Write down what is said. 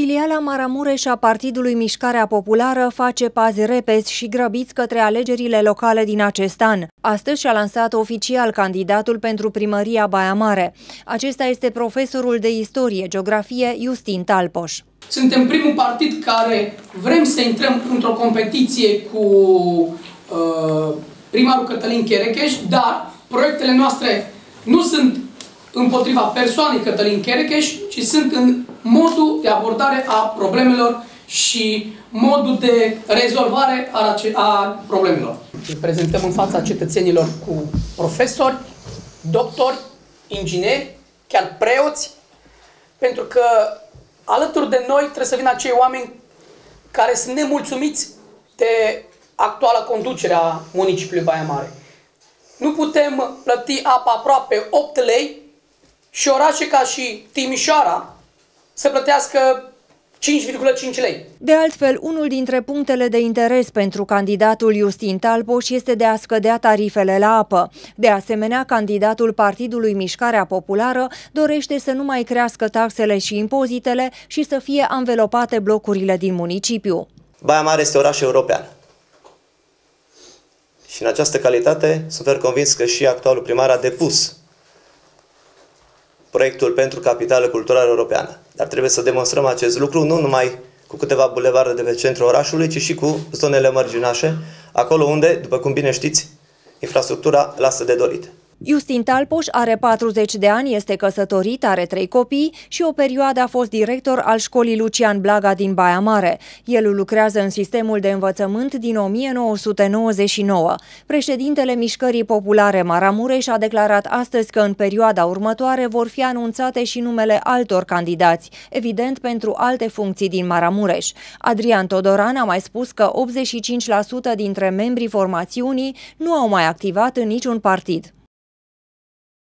Filiala Maramureș a Partidului Mișcarea Populară face pazi repezi și grăbiți către alegerile locale din acest an. Astăzi și-a lansat oficial candidatul pentru primăria Baia Mare. Acesta este profesorul de istorie, geografie Justin Talpoș. Suntem primul partid care vrem să intrăm într-o competiție cu uh, primarul Cătălin Cherecheș, dar proiectele noastre nu sunt împotriva persoanei Cătălin Cherecheș, ci sunt în modul de abordare a problemelor și modul de rezolvare a, a problemelor. Ne prezentăm în fața cetățenilor cu profesori, doctori, ingineri, chiar preoți, pentru că alături de noi trebuie să vină acei oameni care sunt nemulțumiți de actuala conducere a municipiului Baia Mare. Nu putem plăti apa aproape 8 lei și orașe ca și Timișoara să plătească 5,5 lei. De altfel, unul dintre punctele de interes pentru candidatul Justin Talpoș este de a scădea tarifele la apă. De asemenea, candidatul Partidului Mișcarea Populară dorește să nu mai crească taxele și impozitele și să fie anvelopate blocurile din municipiu. Baia Mare este oraș european. Și în această calitate sunt convins că și actualul primar a depus proiectul pentru capitală culturală europeană. Dar trebuie să demonstrăm acest lucru nu numai cu câteva bulevarde de pe centrul orașului, ci și cu zonele mărginașe, acolo unde, după cum bine știți, infrastructura lasă de dorit. Justin Talpoș are 40 de ani, este căsătorit, are trei copii și o perioadă a fost director al școlii Lucian Blaga din Baia Mare. El lucrează în sistemul de învățământ din 1999. Președintele Mișcării Populare Maramureș a declarat astăzi că în perioada următoare vor fi anunțate și numele altor candidați, evident pentru alte funcții din Maramureș. Adrian Todoran a mai spus că 85% dintre membrii formațiunii nu au mai activat în niciun partid.